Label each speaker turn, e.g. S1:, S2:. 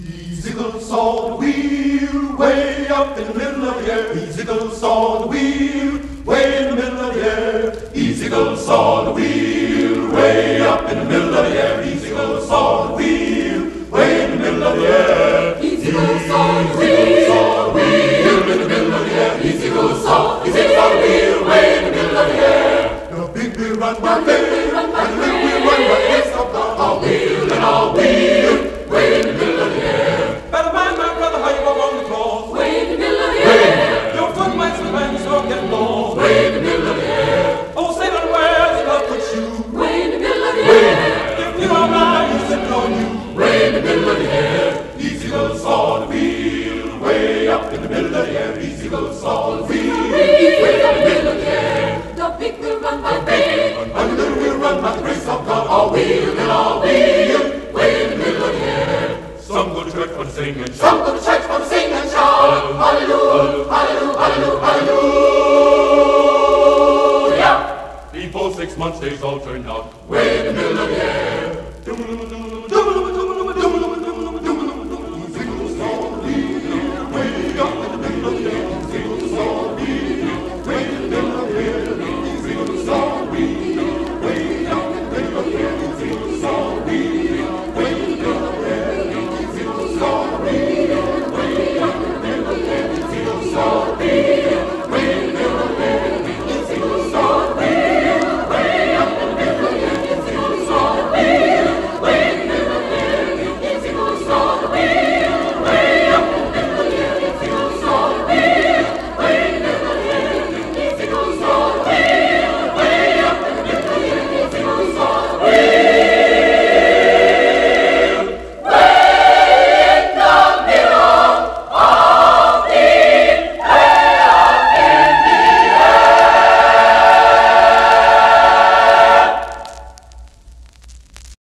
S1: Ezekiel saw the wheel, way up in the middle of the air. Ezekiel saw the wheel, way in the middle of the air. Ezekiel saw the wheel, way up in the middle of the air. Ezekiel saw the wheel, way in the middle of the air.
S2: Ezekiel saw the wheel,
S1: wheel in the middle of the air.
S2: Ezekiel saw, easy goes on the wheel, way in the middle of the air.
S1: The big wheel run
S2: The big wheel run
S1: the little wheel run
S2: way.
S1: waist up the
S2: wheel and all wheel, in the middle of the air.
S3: These eagles on the wheel,
S2: way up in the middle of the air.
S3: These eagles on the wheel,
S2: way up in the middle of the air.
S3: The big will
S2: run by the big, and the
S3: little will
S2: run by the grace of God.
S1: All wheel and all wheel, way in the middle of the air. Some go to
S2: church for the sing and shout. Some go to church for the sing
S1: and shout. Hallelujah, hallelujah, hallelujah, hallelujah. Before
S2: six months, they's all turned out. Way in the middle of the air.